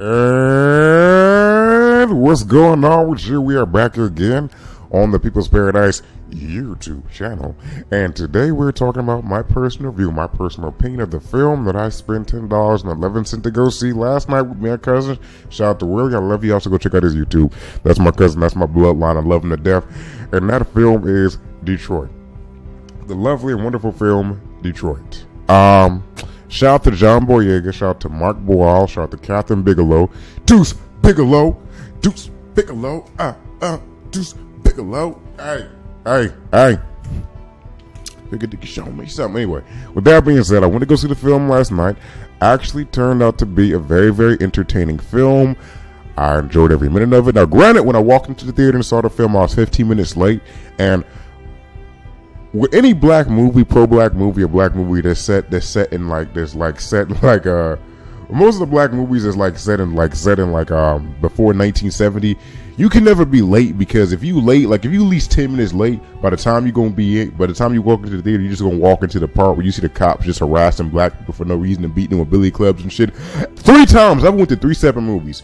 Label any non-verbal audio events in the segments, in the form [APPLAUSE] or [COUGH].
And what's going on with you? We are back again on the People's Paradise YouTube channel. And today we're talking about my personal view, my personal opinion of the film that I spent $10.11 to go see last night with my cousin. Shout out to Willie. I love you. Also go check out his YouTube. That's my cousin. That's my bloodline. I love him to death. And that film is Detroit. The lovely and wonderful film, Detroit. Um, shout out to John Boyega. Shout out to Mark Boal. Shout out to Kathryn Bigelow. Deuce Bigalow. Deuce Bigalow. Uh, uh, Deuce Bigalow. Hey, hey, hey. Figured you could show me something. Anyway, with that being said, I went to go see the film last night. Actually turned out to be a very, very entertaining film. I enjoyed every minute of it. Now, granted, when I walked into the theater and saw the film, I was 15 minutes late. And with any black movie, pro black movie, or black movie that's set that's set in like this, like set [LAUGHS] like uh most of the black movies is like set in like set in like um before 1970 you can never be late because if you late like if you at least 10 minutes late by the time you're gonna be by the time you walk into the theater you're just gonna walk into the part where you see the cops just harassing black people for no reason and beating them with billy clubs and shit. Three times. I went to three separate movies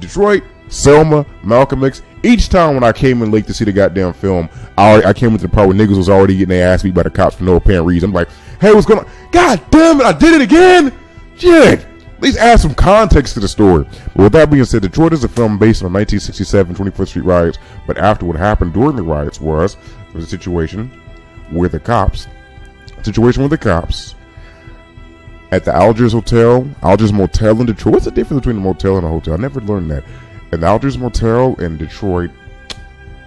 detroit selma malcolm x. Each time when i came in late to see the goddamn film i, I came into the part where niggas was already getting their ass beat by the cops for no apparent reason. I'm like hey what's going on? God damn it i did it again? Shit. At least add some context to the story. But with that being said, Detroit is a film based on 1967 24th Street riots. But after what happened during the riots was was a situation where the cops, situation with the cops at the Algiers Hotel, Algiers Motel in Detroit. What's the difference between a motel and a hotel? I never learned that. At the Algiers Motel in Detroit,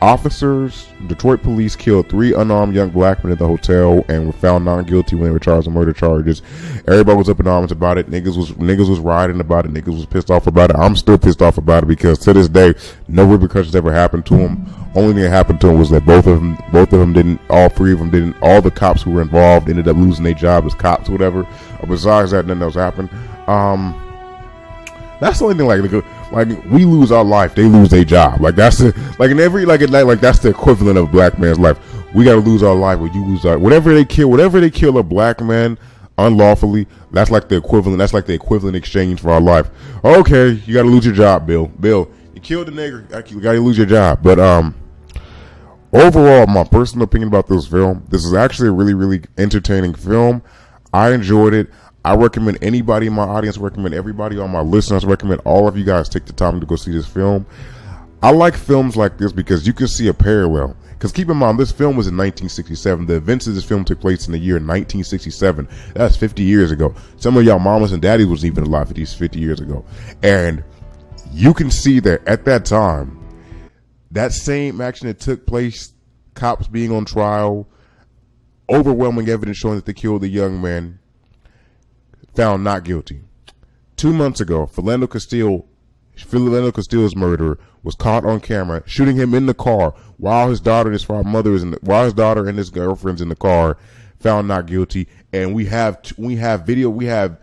Officers, Detroit police killed three unarmed young black men at the hotel and were found not guilty when they were charged with murder charges. Everybody was up in arms about it. Niggas was niggas was rioting about it. Niggas was pissed off about it. I'm still pissed off about it because to this day, no repercussions ever happened to them. Only thing that happened to them was that both of them, both of them didn't, all three of them didn't, all the cops who were involved ended up losing their job as cops, whatever. Besides that, nothing else happened. Um, that's the only thing like like we lose our life, they lose their job. Like that's the, like in every like like like that's the equivalent of a black man's life. We got to lose our life, or you lose our whatever they kill, whatever they kill a black man unlawfully. That's like the equivalent. That's like the equivalent exchange for our life. Okay, you got to lose your job, Bill. Bill, you killed the nigger. You got to lose your job. But um, overall, my personal opinion about this film, this is actually a really really entertaining film. I enjoyed it. I recommend anybody in my audience, recommend everybody on my listeners, recommend all of you guys take the time to go see this film. I like films like this because you can see a parallel. Because keep in mind, this film was in 1967. The events of this film took place in the year 1967. That's 50 years ago. Some of y'all mamas and daddies wasn't even alive 50, 50 years ago. And you can see that at that time, that same action that took place, cops being on trial, overwhelming evidence showing that they killed the young man, found not guilty. Two months ago, Philando Castile, Philando Castile's murderer was caught on camera shooting him in the car while his daughter and his mother is in the, while his daughter and his girlfriend's in the car, found not guilty. And we have we have video we have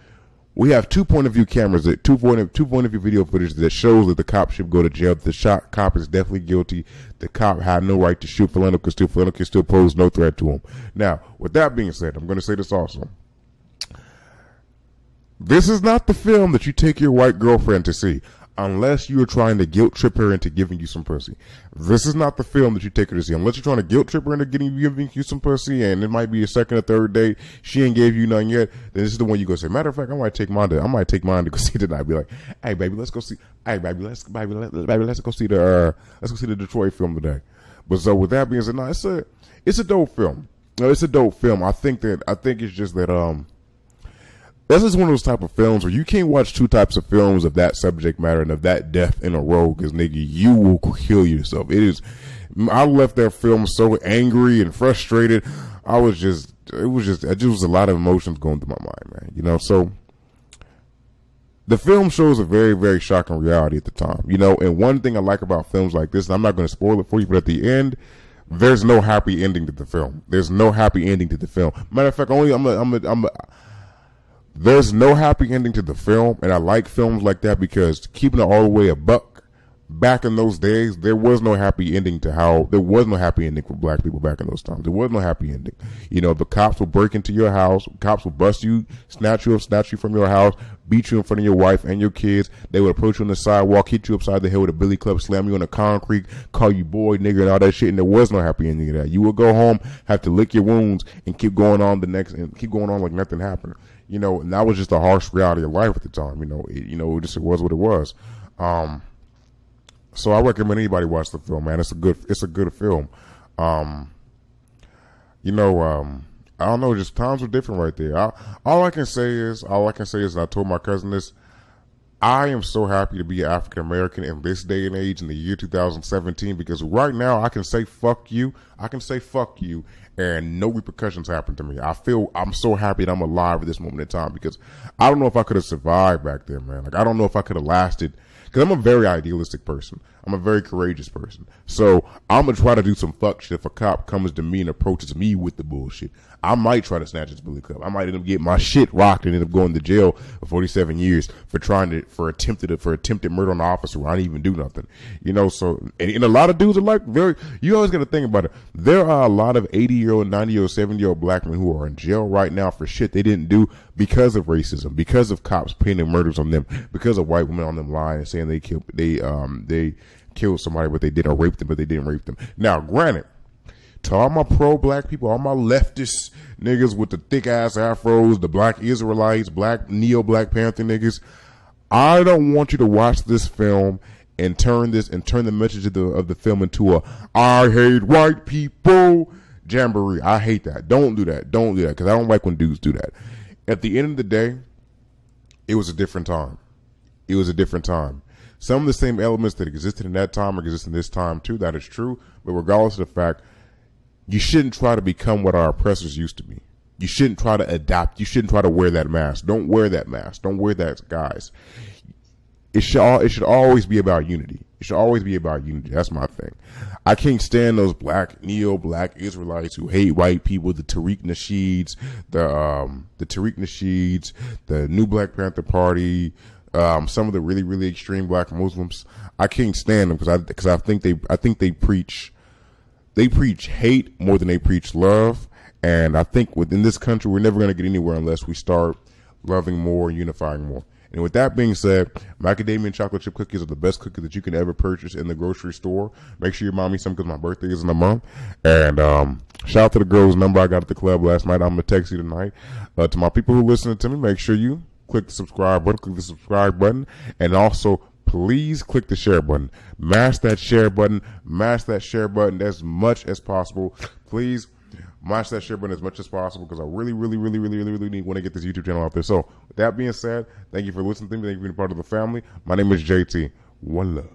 we have two point of view cameras that two point of two point of view video footage that shows that the cop should go to jail. The shot cop is definitely guilty. The cop had no right to shoot Philando Castile. Philando Castile posed no threat to him. Now, with that being said, I'm going to say this also. This is not the film that you take your white girlfriend to see unless you're trying to guilt trip her into giving you some pussy. This is not the film that you take her to see. Unless you're trying to guilt trip her into getting giving you some pussy and it might be a second or third date, she ain't gave you none yet, then this is the one you go say. Matter of fact, I might take mine to I might take mine to go [LAUGHS] see tonight. Be like, hey baby, let's go see hey baby, let's baby, let, baby, let's go see the uh, let's go see the Detroit film today. But so with that being said, no, it's a it's a dope film. No, it's a dope film. I think that I think it's just that um this is one of those type of films where you can't watch two types of films of that subject matter and of that depth in a row because nigga, you will kill yourself. It is. I left that film so angry and frustrated. I was just. It was just. It just was a lot of emotions going through my mind, man. You know. So the film shows a very, very shocking reality at the time. You know. And one thing I like about films like this, and I'm not going to spoil it for you, but at the end. There's no happy ending to the film. There's no happy ending to the film. Matter of fact, only I'm a, I'm a, I'm a, there's no happy ending to the film, and I like films like that because keeping it all the way a buck, back in those days, there was no happy ending to how there was no happy ending for black people back in those times. There was no happy ending. You know, the cops will break into your house, cops will bust you, snatch you up, snatch you from your house, beat you in front of your wife and your kids. They would approach you on the sidewalk, hit you upside the head with a billy club, slam you on the concrete, call you boy, nigga, and all that shit. And there was no happy ending to that. You would go home, have to lick your wounds, and keep going on the next, and keep going on like nothing happened. You know, and that was just the harsh reality of life at the time. You know, it, you know, it just it was what it was. Um, so I recommend anybody watch the film, man. It's a good, it's a good film. Um, you know, um, I don't know, just times were different right there. I, all I can say is, all I can say is, I told my cousin this. I am so happy to be African American in this day and age in the year 2017 because right now I can say fuck you, I can say fuck you, and no repercussions happen to me. I feel I'm so happy that I'm alive at this moment in time because I don't know if I could have survived back then, man. Like I don't know if I could have lasted because I'm a very idealistic person. I'm a very courageous person. So I'm gonna try to do some fuck shit if a cop comes to me and approaches me with the bullshit. I might try to snatch his billy club. I might end up getting my shit rocked and end up going to jail for 47 years for trying to for attempted for attempted murder on an officer where I didn't even do nothing. You know, so and, and a lot of dudes are like very. You always got to think about it. There are a lot of 80 year old, 90 year old, 70 year old black men who are in jail right now for shit they didn't do because of racism, because of cops painting murders on them, because of white women on them lying saying they killed they um they killed somebody but they didn't rape them but they didn't rape them. Now, granted to all my pro black people, all my leftist niggas with the thick ass afros, the black Israelites, black neo Black Panther niggas, I don't want you to watch this film and turn this and turn the message of the, of the film into a I hate white people jamboree. I hate that. Don't do that. Don't do that because I don't like when dudes do that. At the end of the day, it was a different time. It was a different time. Some of the same elements that existed in that time exist in this time too. That is true. But regardless of the fact, you shouldn't try to become what our oppressors used to be. You shouldn't try to adapt. You shouldn't try to wear that mask. Don't wear that mask. Don't wear that guys. It should all, it should always be about unity. It should always be about unity. That's my thing. I can't stand those black neo black Israelites who hate white people. The Tariq Nasheeds, the um, the Tariq Nasheeds, the New Black Panther Party, um, some of the really really extreme black Muslims. I can't stand them because I because I think they I think they preach they preach hate more than they preach love. And I think within this country, we're never going to get anywhere unless we start loving more unifying more. And with that being said, macadamia chocolate chip cookies are the best cookies that you can ever purchase in the grocery store. Make sure you remind me some because my birthday is in a month. And um, shout out to the girl's number I got at the club last night. I'm gonna text you tonight. Uh, to my people who listening to me, make sure you click the subscribe button, click the subscribe button, and also please click the share button. Mash that share button. Mash that share button as much as possible. Please mash that share button as much as possible because I really, really, really, really, really, really need, want to get this YouTube channel out there. So with that being said, thank you for listening to me. Thank you for being part of the family. My name is JT. One love.